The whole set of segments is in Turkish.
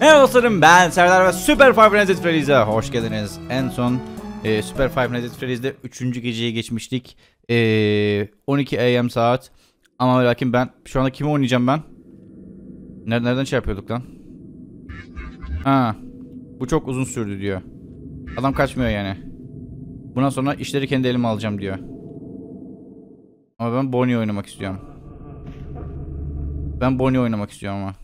Merhaba dostlarım ben Serdar ve Super Five Nights Freddy's'e hoş geldiniz. En son e, Super Five Nights Freddy's'de 3. geceye geçmiştik. E, 12 AM saat. Ama lakin ben şu anda kimi oynayacağım ben? Nereden, nereden şey yapıyorduk lan? Ha. Bu çok uzun sürdü diyor. Adam kaçmıyor yani. Bundan sonra işleri kendi elime alacağım diyor. Ama ben Bonnie oynamak istiyorum. Ben Bonnie oynamak istiyorum ama.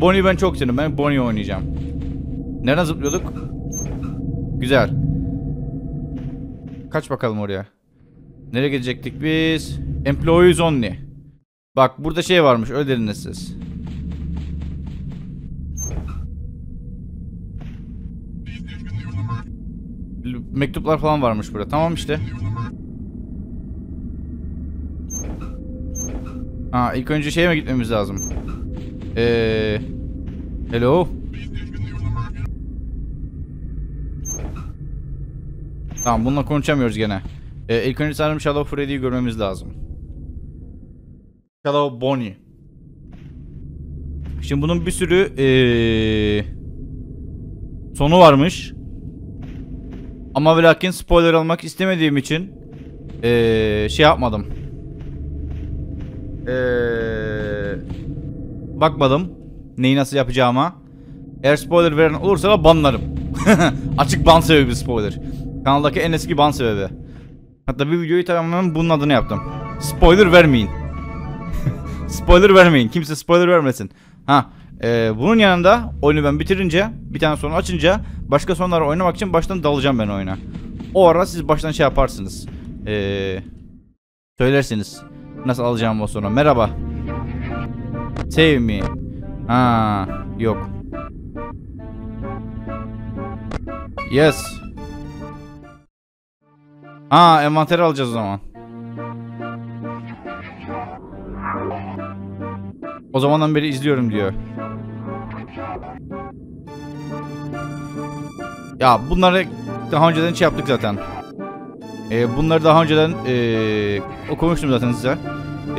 Bonnie ben çok seviyorum. Ben Bonnie oynayacağım. Nereden zıplıyorduk? Güzel. Kaç bakalım oraya. Nereye gidecektik biz? Employees only. Bak burada şey varmış. Öyle siz. Mektuplar falan varmış burada. Tamam işte. Ha ilk önce şeye mi gitmemiz lazım? Eee... Hello? Tamam bununla konuşamıyoruz gene. Ee, ilk önce sanırım Shadow Freddy'yi görmemiz lazım. Shadow Bonnie. Şimdi bunun bir sürü ee, sonu varmış. Ama ve lakin spoiler almak istemediğim için ee, şey yapmadım. Eee bakmadım neyi nasıl yapacağıma. Eğer spoiler veren olursa da banlarım. Açık ban sebebi spoiler. Kanaldaki en eski ban sebebi. Hatta bir videoyu tamamen bunun adını yaptım. Spoiler vermeyin. spoiler vermeyin. Kimse spoiler vermesin. Ha, e, bunun yanında oyunu ben bitirince, bir tane sonu açınca başka sonları oynamak için baştan dalacağım ben oyuna. O ara siz baştan şey yaparsınız. E, söylersiniz. Nasıl alacağım o sonra. Merhaba. Save me. Ha, yok. Yes. Ha, envanteri alacağız o zaman. O zamandan beri izliyorum diyor. Ya bunları daha önceden şey yaptık zaten. Ee, bunları daha önceden ee, okumuştum zaten size.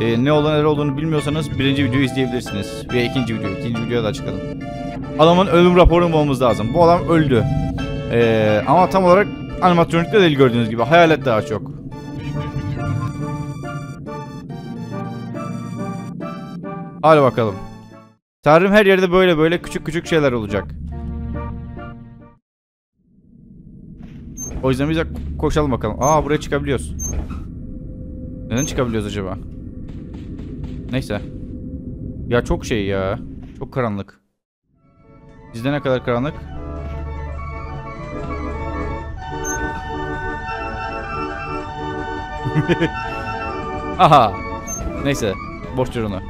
Ee, ne olan neler olduğunu bilmiyorsanız birinci videoyu izleyebilirsiniz. Ve ikinci video. ikinci videoya da açıkladım. Adamın ölüm raporunu bulmamız lazım. Bu adam öldü. Ee, ama tam olarak animatronikte değil gördüğünüz gibi. Hayalet daha çok. Hadi bakalım. Tanrım her yerde böyle böyle küçük küçük şeyler olacak. O yüzden biz koşalım bakalım. Aa buraya çıkabiliyoruz. Neden çıkabiliyoruz acaba? Neyse. Ya çok şey ya. Çok karanlık. Sizde ne kadar karanlık? Aha. Neyse. Boş ver onu.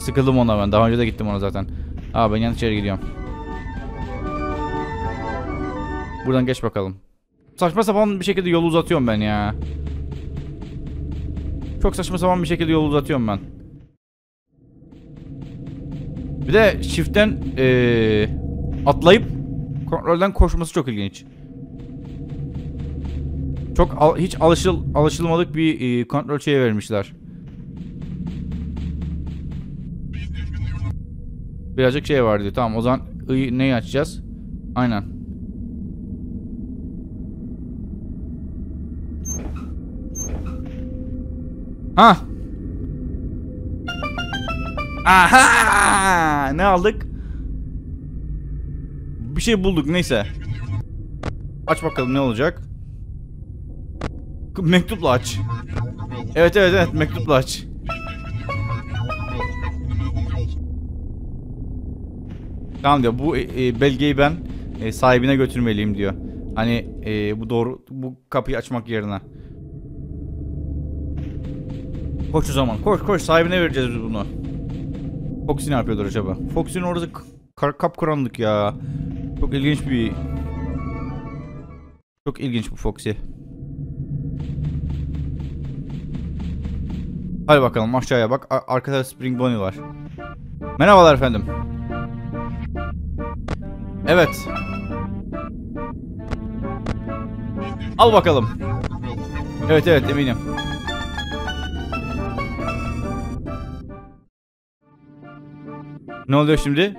Sıkıldım ona ben. Daha önce de gittim ona zaten. Aa ben yanlış yere gidiyorum. Buradan geç bakalım. Saçma sapan bir şekilde yolu uzatıyorum ben ya. Çok saçma sapan bir şekilde yolu uzatıyorum ben. Bir de shift'ten ee, atlayıp kontrolden koşması çok ilginç. Çok al- hiç alışıl alışılmadık bir ee, kontrol şeye vermişler. Birazcık şey var diyor. Tamam o zaman neyi açacağız? Aynen. Ha. Aha! Ne aldık? Bir şey bulduk neyse. Aç bakalım ne olacak? Mektupla aç. Evet evet evet mektupla aç. Tamam diyor bu e, belgeyi ben e, sahibine götürmeliyim diyor. Hani e, bu doğru bu kapıyı açmak yerine. Koş o zaman. Koş koş sahibine vereceğiz biz bunu. Foxy ne yapıyordur acaba? Foxy'nin orası kar kapkaranlık ya. Çok ilginç bir... Çok ilginç bu Foxy. Hadi bakalım aşağıya bak. A arkada Spring Bonnie var. Merhabalar efendim. Evet. Al bakalım. Evet evet eminim. Ne oluyor şimdi?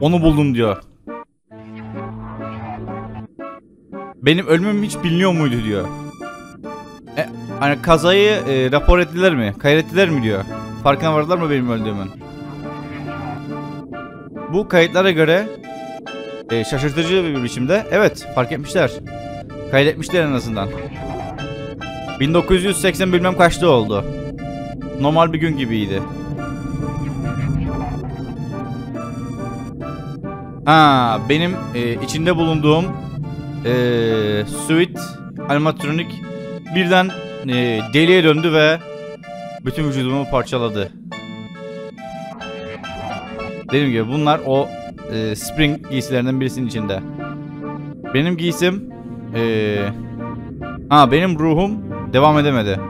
Onu buldum diyor. Benim ölümüm hiç biliniyor muydu diyor. E, hani kazayı e, rapor ettiler mi? Kaydettiler mi diyor. Farkına vardılar mı benim öldüğümün? Bu kayıtlara göre e, şaşırtıcı bir biçimde evet fark etmişler. Kaydetmişler en azından. 1980 bilmem kaçta oldu. Normal bir gün gibiydi. Ha, benim e, içinde bulunduğum e, suite animatronik birden e, deliye döndü ve bütün vücudumu parçaladı. Dediğim gibi bunlar o e, spring giysilerinden birisinin içinde. Benim giysim e, ha benim ruhum devam edemedi.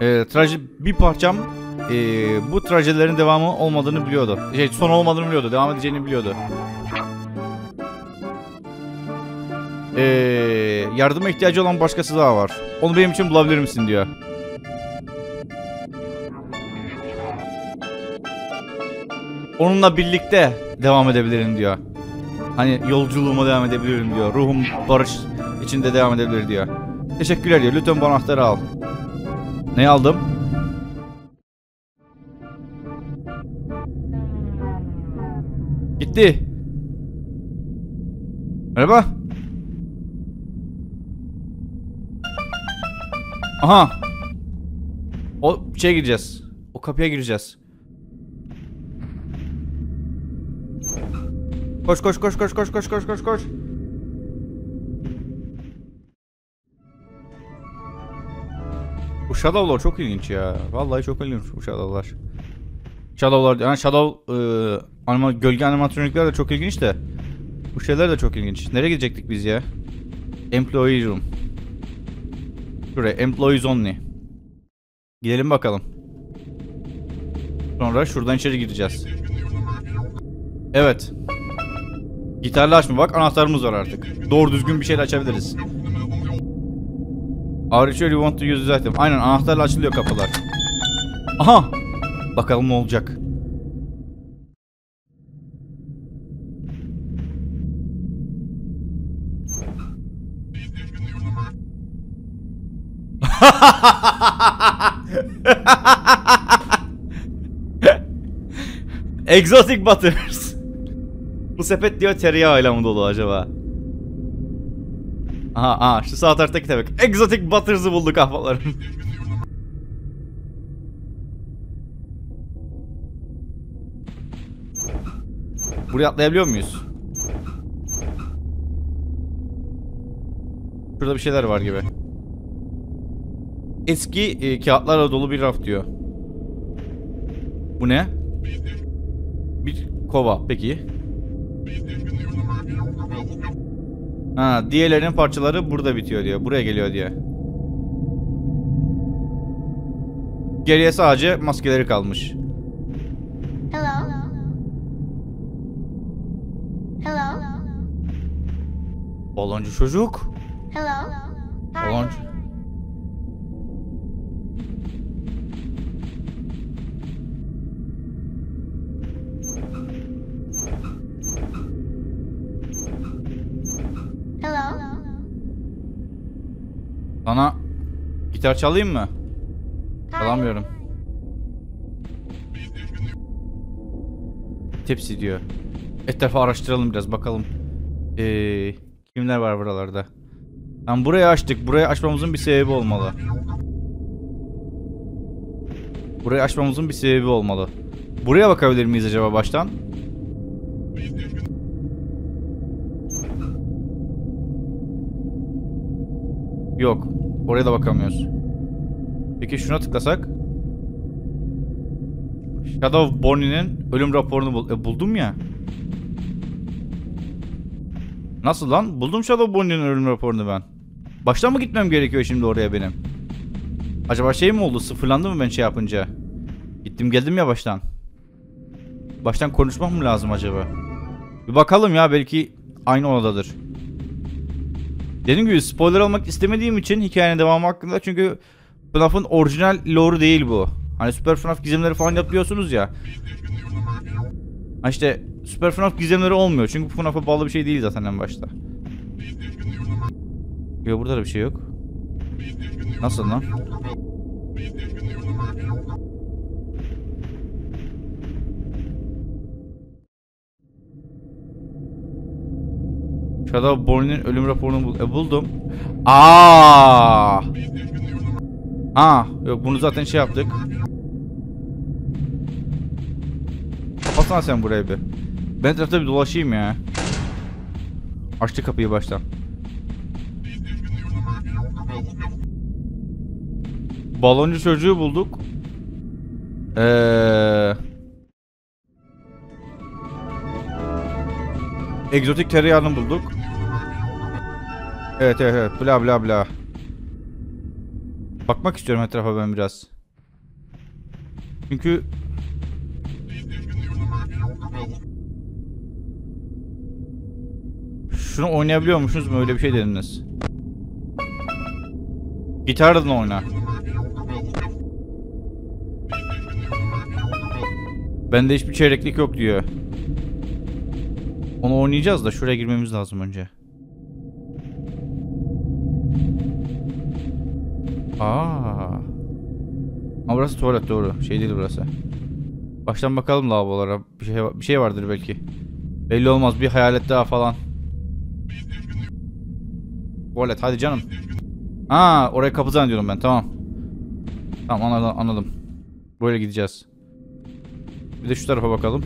E, traje bir parçam e, bu trajelerin devamı olmadığını biliyordu. Şey son olmadığını biliyordu. Devam edeceğini biliyordu. E, yardıma ihtiyacı olan başkası daha var. Onu benim için bulabilir misin diyor. Onunla birlikte devam edebilirim diyor. Hani yolculuğuma devam edebilirim diyor. Ruhum barış içinde devam edebilir diyor. Teşekkürler diyor. Lütfen bu anahtarı al. Ne aldım? Gitti. Merhaba. Aha. O şeye gireceğiz. O kapıya gireceğiz. Koş koş koş koş koş koş koş koş koş. Shadow'lar çok ilginç ya. Vallahi çok ilginç bu Shadow'lar. Shadow'lar yani Shadow e, anima, gölge animatronikler de çok ilginç de. Bu şeyler de çok ilginç. Nereye gidecektik biz ya? Employee room. Şuraya employees only. Gidelim bakalım. Sonra şuradan içeri gireceğiz. Evet. Gitarlı açma bak anahtarımız var artık. Doğru düzgün bir şeyle açabiliriz. Are you sure you want to use this item? Aynen anahtarla açılıyor kapılar. Aha! Bakalım ne olacak. Exotic Butters. Bu sepet diyor tereyağıyla mı dolu acaba? Aha aha şu sağ taraftaki tebek. Exotic Butters'ı bulduk ahbaplarım. Buraya atlayabiliyor muyuz? Şurada bir şeyler var gibi. Eski e, kağıtlarla dolu bir raf diyor. Bu ne? Bir kova peki. Ha, diğerlerinin parçaları burada bitiyor diyor. Buraya geliyor diyor. Geriye sadece maskeleri kalmış. Hello? Hello? Baloncu çocuk. Hello? Baloncu. Hello? Sana gitar çalayım mı? Çalamıyorum. Tepsi diyor. Etrafı araştıralım biraz bakalım. Ee, kimler var buralarda? Tamam burayı açtık. Burayı açmamızın bir sebebi olmalı. Burayı açmamızın bir sebebi olmalı. Buraya bakabilir miyiz acaba baştan? Yok. Oraya da bakamıyoruz. Peki şuna tıklasak? Shadow Bonnie'nin ölüm raporunu bul e, buldum ya. Nasıl lan? Buldum Shadow Bonnie'nin ölüm raporunu ben. Baştan mı gitmem gerekiyor şimdi oraya benim? Acaba şey mi oldu? Sıfırlandı mı ben şey yapınca? Gittim geldim ya baştan. Baştan konuşmak mı lazım acaba? Bir bakalım ya belki aynı odadadır. Dediğim gibi spoiler almak istemediğim için hikayenin devamı hakkında çünkü FNAF'ın orijinal lore'u değil bu. Hani Super FNAF gizemleri falan yapıyorsunuz ya. Ha işte Super FNAF gizemleri olmuyor. Çünkü FNAF'a bağlı bir şey değil zaten en başta. Yok burada da bir şey yok. Nasıl lan? Shadow Bonnie'nin ölüm raporunu bul e, buldum. Aa! Ha, yok bunu zaten şey yaptık. Kapatsana sen burayı bir. Ben etrafta bir dolaşayım ya. Açtı kapıyı baştan. Baloncu çocuğu bulduk. Eee... Egzotik tereyağını bulduk. Evet evet evet bla bla bla. Bakmak istiyorum etrafa ben biraz. Çünkü Şunu oynayabiliyor musunuz mu? Öyle bir şey dediniz. Gitarla oyna. Bende hiçbir çeyreklik yok diyor. Onu oynayacağız da şuraya girmemiz lazım önce. Aa. Ama burası tuvalet doğru. Şey değil burası. Baştan bakalım lavabolara. Bir şey bir şey vardır belki. Belli olmaz bir hayalet daha falan. Tuvalet hadi canım. Aa oraya kapı zannediyorum ben tamam. Tamam anladım anladım. Böyle gideceğiz. Bir de şu tarafa bakalım.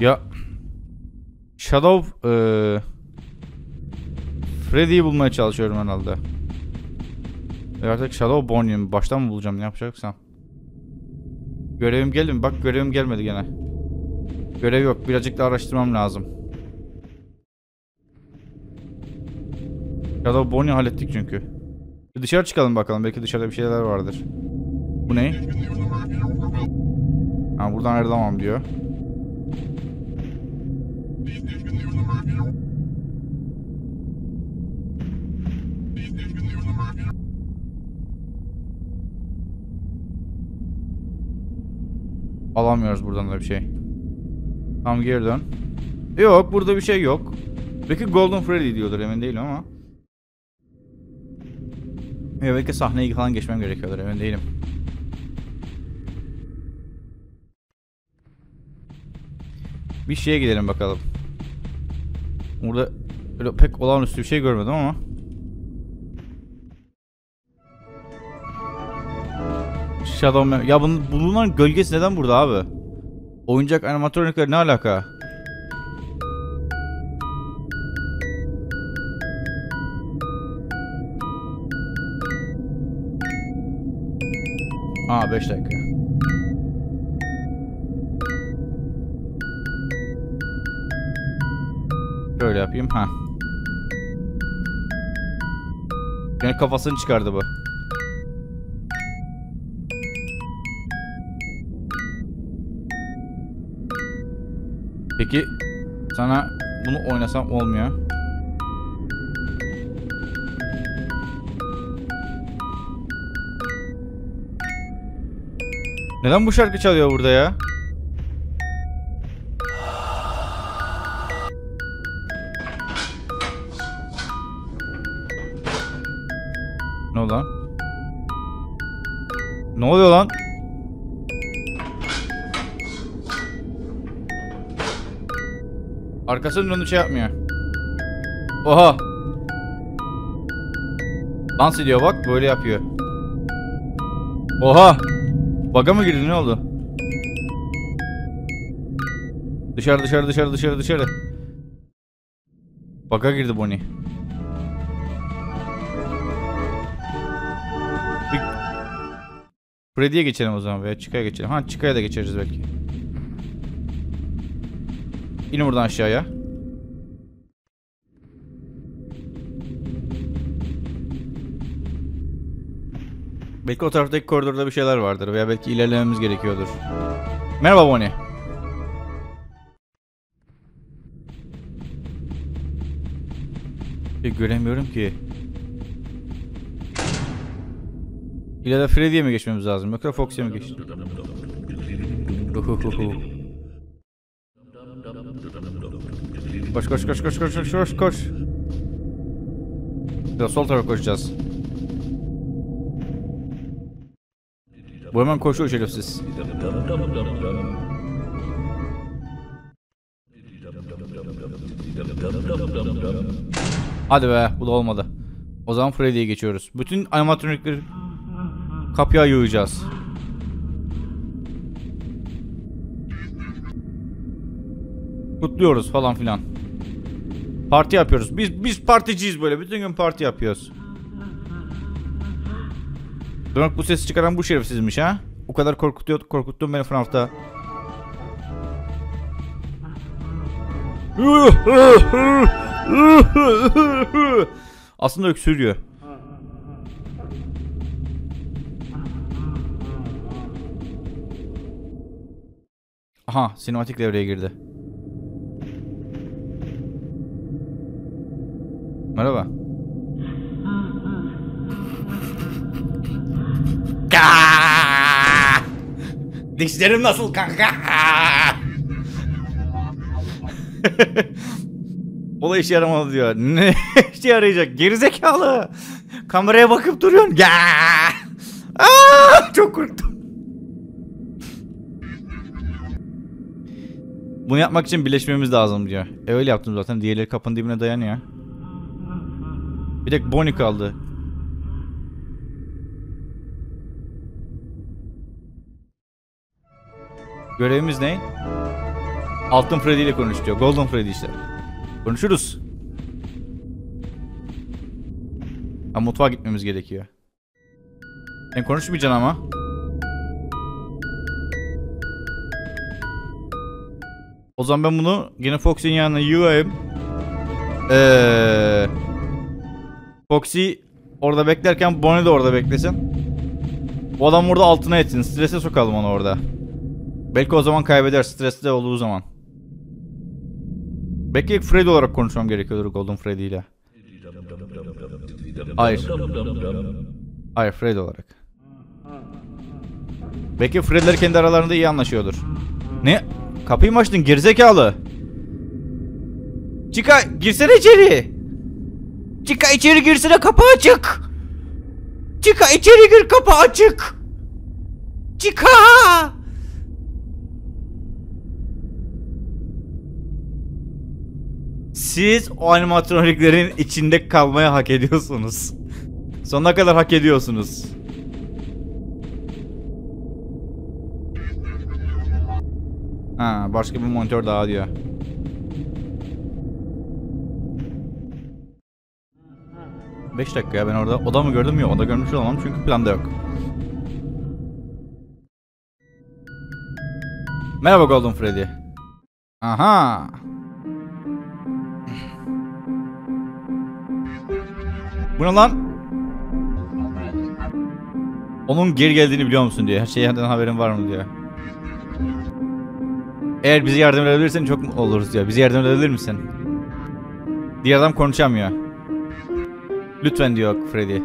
Ya Shadow eee Freddy'yi bulmaya çalışıyorum herhalde. Ve artık Shadow Bonnie'yi baştan mı bulacağım ne yapacaksam. Görevim geldi mi? Bak görevim gelmedi gene. Görev yok. Birazcık da araştırmam lazım. Shadow Bonnie hallettik çünkü. Bir dışarı çıkalım bakalım. Belki dışarıda bir şeyler vardır. Bu ne? Ha buradan ayrılamam diyor. Alamıyoruz buradan da bir şey. Tam geri dön. Yok burada bir şey yok. Belki Golden Freddy diyordur emin değilim ama. Ya belki sahneyi falan geçmem gerekiyordur emin değilim. Bir şeye gidelim bakalım. Burada pek olağanüstü bir şey görmedim ama. Shadow Man. Ya bunun, bunların gölgesi neden burada abi? Oyuncak animatronikler ne alaka? Aa 5 dakika. Böyle yapayım ha. Yani kafasını çıkardı bu. Peki sana bunu oynasam olmuyor. Neden bu şarkı çalıyor burada ya? Ne oldu lan? Ne oluyor lan? Arkasını dönüp şey yapmıyor. Oha. Dans ediyor bak böyle yapıyor. Oha. Baga mı girdi ne oldu? Dışarı dışarı dışarı dışarı dışarı. Baga girdi Bonnie. Freddy'ye geçelim o zaman veya Chicka'ya geçelim. Ha Chicka'ya da geçeriz belki. İn buradan aşağıya. Belki o taraftaki koridorda bir şeyler vardır veya belki ilerlememiz gerekiyordur. Merhaba Bonnie. Şey göremiyorum ki. İleride Freddy'ye mi geçmemiz lazım yoksa Foxy'ye mi geçeceğiz? Koş koş koş koş koş koş koş koş. Biraz sol tarafa koşacağız. Bu hemen koşuyor şerefsiz. Hadi be bu da olmadı. O zaman Freddy'ye geçiyoruz. Bütün animatronikleri kapıya yığacağız. Kutluyoruz falan filan. Parti yapıyoruz. Biz biz particiyiz böyle. Bütün gün parti yapıyoruz. Demek bu sesi çıkaran bu şerefsizmiş ha? O kadar korkutuyor, korkuttun beni FNAF'ta. Aslında öksürüyor. Aha, sinematik devreye girdi. Merhaba. Dişlerim nasıl kanka? o da işe yaramadı diyor. Ne işe yarayacak? Gerizekalı. Kameraya bakıp duruyorsun. Ya! Aa, çok korktum. Bunu yapmak için birleşmemiz lazım diyor. E öyle yaptım zaten. Diğerleri kapının dibine dayanıyor. Bir tek Bonnie kaldı. Görevimiz ne? Altın Freddy ile konuş diyor. Golden Freddy işte. Konuşuruz. Ha mutfağa gitmemiz gerekiyor. Sen konuşmayacaksın ama. O zaman ben bunu yine Foxy'nin yanına yığayım. Eee... Foxy orada beklerken Bonnie de orada beklesin. O adam orada altına etsin. Strese sokalım onu orada. Belki o zaman kaybeder stresli olduğu zaman. Belki ilk Freddy olarak konuşmam gerekiyordur Golden Freddy ile. Hayır. Hayır Freddy olarak. Belki Freddy'ler kendi aralarında iyi anlaşıyordur. Ne? Kapıyı mı açtın gerizekalı? Çıka girsene içeri. Çıka içeri girsene kapı açık. Çıka içeri gir kapı açık. Çıka. Siz o animatroniklerin içinde kalmaya hak ediyorsunuz. Sonuna kadar hak ediyorsunuz. Ha, başka bir monitör daha diyor. Beş dakika ya ben orada oda mı gördüm yok oda görmüş olamam çünkü planda yok. Merhaba Golden Freddy. Aha. Bu ne lan? Onun geri geldiğini biliyor musun diyor. Her şeyden haberin var mı diyor. Eğer bize yardım edebilirsen çok oluruz diyor. Bize yardım edebilir misin? Diğer adam konuşamıyor. Lütfen diyor Freddy.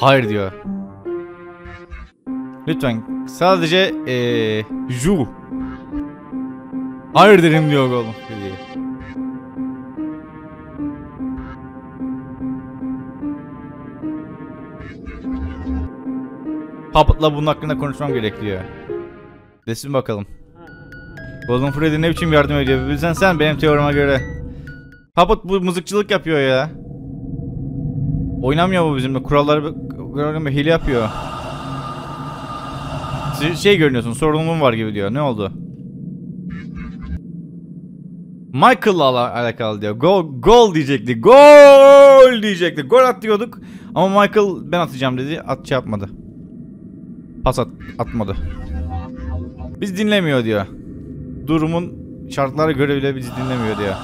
Hayır diyor. Lütfen sadece ee, Ju. Hayır derim diyor oğlum Freddy. Puppet'la bunun hakkında konuşmam gerekiyor. Desin bakalım. Golden Freddy ne biçim yardım ediyor? Bilsen sen benim teorime göre. Puppet bu mızıkçılık yapıyor ya. Oynamıyor bu bizimle. Kuralları. Hile yapıyor. Siz şey görünüyorsun. Sorunum var gibi diyor. Ne oldu? Michael'la ala- alakalı diyor. Gol, gol diyecekti. Gol diyecekti. Gol at diyorduk. Ama Michael ben atacağım dedi. At şey yapmadı. Pas at, atmadı. Biz dinlemiyor diyor. Durumun şartlara göre bile bizi dinlemiyor diyor.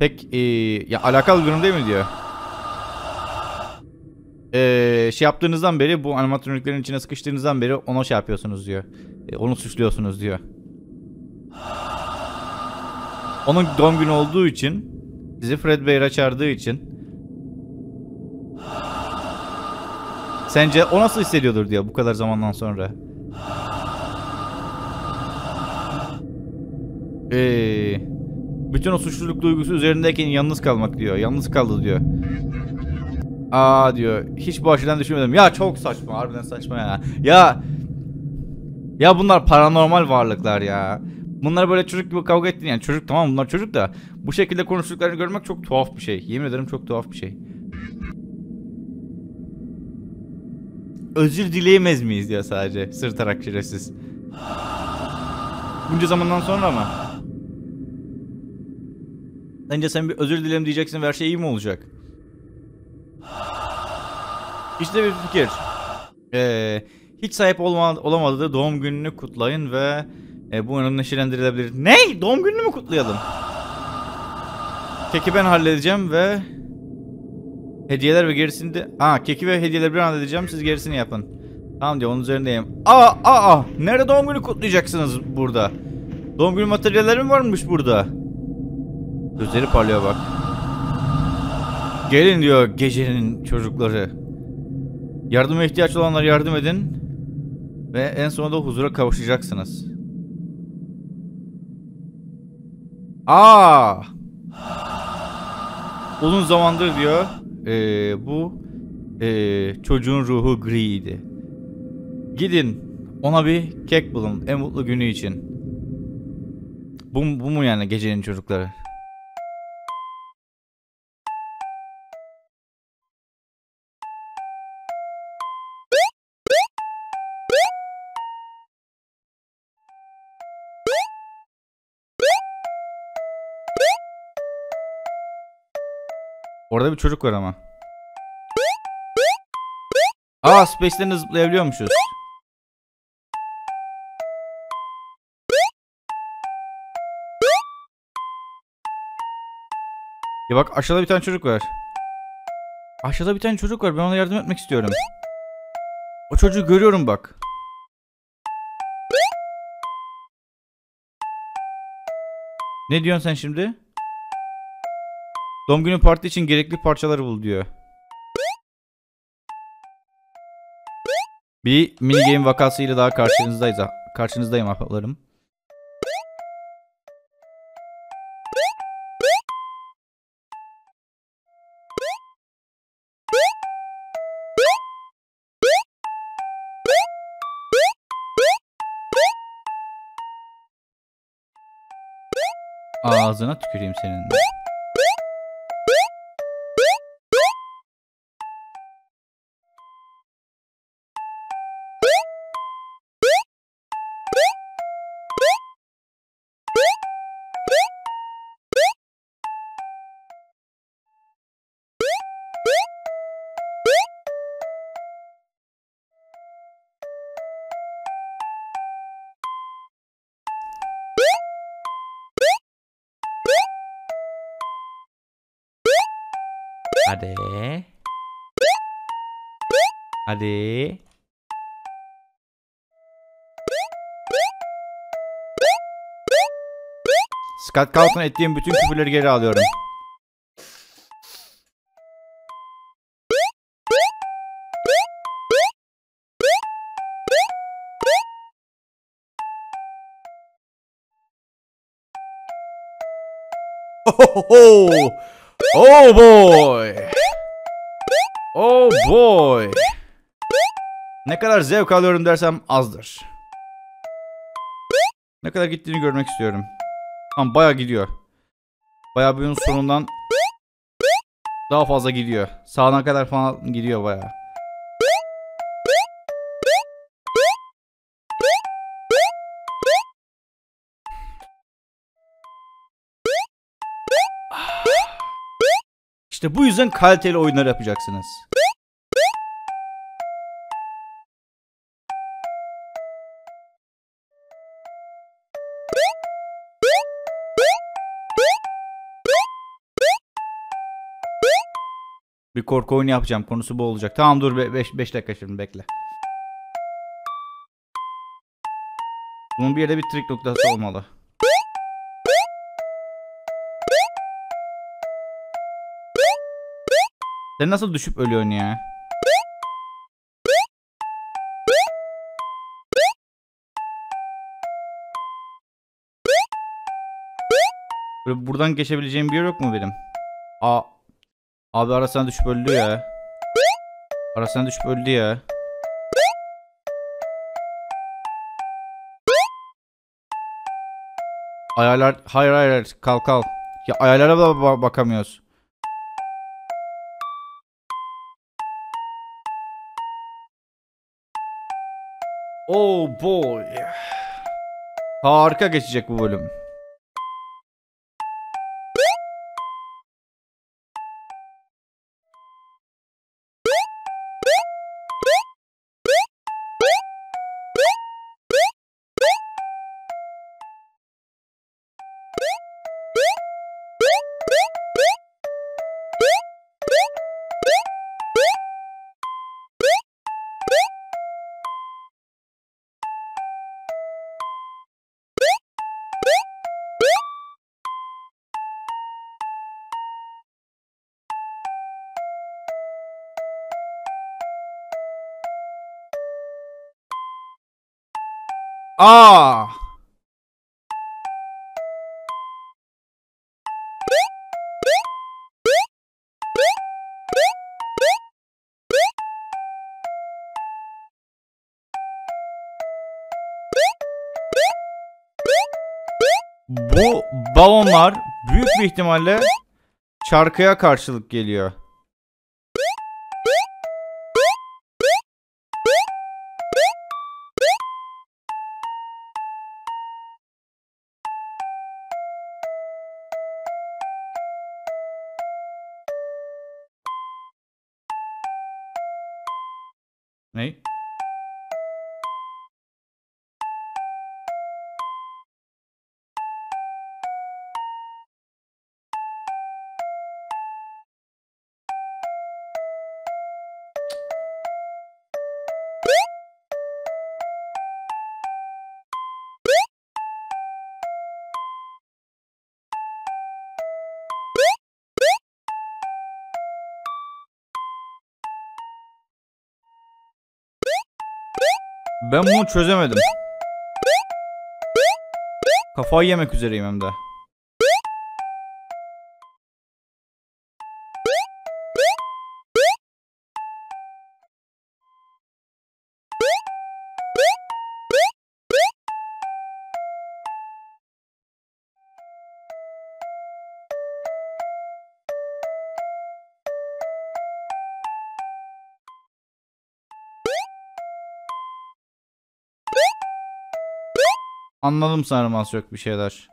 Pek ee, ya alakalı durum değil mi diyor. Ee, şey yaptığınızdan beri bu animatroniklerin içine sıkıştığınızdan beri ona şey yapıyorsunuz diyor. Ee, onu suçluyorsunuz diyor. Onun doğum günü olduğu için Sizi Fredbear'a çağırdığı için. Sence o nasıl hissediyordur diyor bu kadar zamandan sonra. Ee, bütün o suçluluk duygusu üzerindeyken yalnız kalmak diyor. Yalnız kaldı diyor. Aa diyor. Hiç bu açıdan düşünmedim. Ya çok saçma. Harbiden saçma ya. Ya ya bunlar paranormal varlıklar ya. Bunlar böyle çocuk gibi kavga ettin yani çocuk tamam bunlar çocuk da bu şekilde konuştuklarını görmek çok tuhaf bir şey. Yemin ederim çok tuhaf bir şey. Özür dileyemez miyiz diyor sadece sırtarak şerefsiz. Bunca zamandan sonra mı? Bence sen bir özür dilerim diyeceksin ve her şey iyi mi olacak? İşte bir fikir. Ee, hiç sahip olma, olamadığı doğum gününü kutlayın ve e, bu onun neşelendirilebilir. Ne? Doğum gününü mü kutlayalım? Keki ben halledeceğim ve hediyeler ve gerisini de... Aa keki ve hediyeleri ben halledeceğim siz gerisini yapın. Tamam diyor onun üzerindeyim. Aa aa nerede doğum günü kutlayacaksınız burada? Doğum günü materyalleri mi varmış burada? Gözleri parlıyor bak. Gelin diyor gecenin çocukları. Yardıma ihtiyaç olanlara yardım edin. Ve en sonunda huzura kavuşacaksınız. Aa! Uzun zamandır diyor. eee, bu eee, çocuğun ruhu griydi. Gidin ona bir kek bulun en mutlu günü için. Bu, bu mu yani gecenin çocukları? Orada bir çocuk var ama. Aa Space'den de zıplayabiliyormuşuz. Ya bak aşağıda bir tane çocuk var. Aşağıda bir tane çocuk var. Ben ona yardım etmek istiyorum. O çocuğu görüyorum bak. Ne diyorsun sen şimdi? Doğum günü parti için gerekli parçaları bul diyor. Bir mini game vakasıyla daha karşınızdayız. Karşınızdayım ahbaplarım. Ağzına tüküreyim senin. Hadi. Scott Calton ettiğim bütün küfürleri geri alıyorum. Oh, oh boy. Oh boy. Ne kadar zevk alıyorum dersem azdır. Ne kadar gittiğini görmek istiyorum. Tamam baya gidiyor. Baya bir sonundan daha fazla gidiyor. Sağına kadar falan gidiyor baya. İşte bu yüzden kaliteli oyunlar yapacaksınız. Bir korku oyunu yapacağım. Konusu bu olacak. Tamam dur 5 dakika şimdi bekle. Bunun bir yerde bir trik noktası olmalı. Sen nasıl düşüp ölüyorsun ya? Böyle buradan geçebileceğim bir yer yok mu benim? Aa. Abi arasına düşüp öldü ya. Arasına düşüp öldü ya. Ayarlar hayır hayır hayır kal kal. Ya ayarlara da ba- bakamıyoruz. Oh boy. Harika geçecek bu bölüm. Aa! Bu balonlar büyük bir ihtimalle çarkıya karşılık geliyor. Ben bunu çözemedim. Kafayı yemek üzereyim hem de. Anladım sanırım az çok bir şeyler.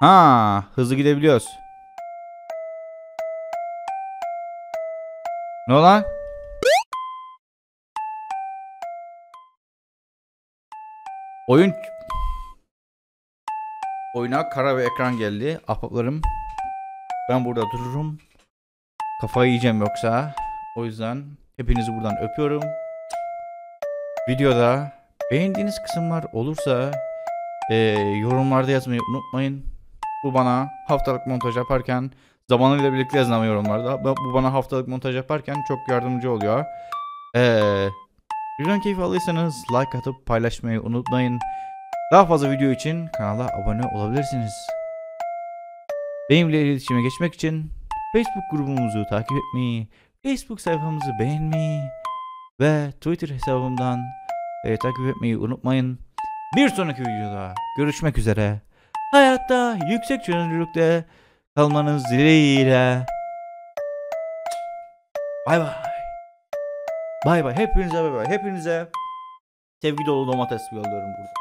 Ha, hızlı gidebiliyoruz. Ne olan? Oyun Oyuna kara ve ekran geldi. Ahbaplarım ben burada dururum. Kafayı yiyeceğim yoksa. O yüzden hepinizi buradan öpüyorum. Videoda beğendiğiniz kısımlar olursa e, yorumlarda yazmayı unutmayın. Bu bana haftalık montaj yaparken zamanıyla birlikte yazın ama yorumlarda. Bu bana haftalık montaj yaparken çok yardımcı oluyor. Eee Videodan keyif aldıysanız like atıp paylaşmayı unutmayın. Daha fazla video için kanala abone olabilirsiniz. Benimle iletişime geçmek için Facebook grubumuzu takip etmeyi, Facebook sayfamızı beğenmeyi ve Twitter hesabımdan e, takip etmeyi unutmayın. Bir sonraki videoda görüşmek üzere. Hayatta yüksek çözünürlükte kalmanız dileğiyle. Bay bay. Bay bay. Hepinize bay bay. Hepinize sevgi dolu domates yolluyorum burada.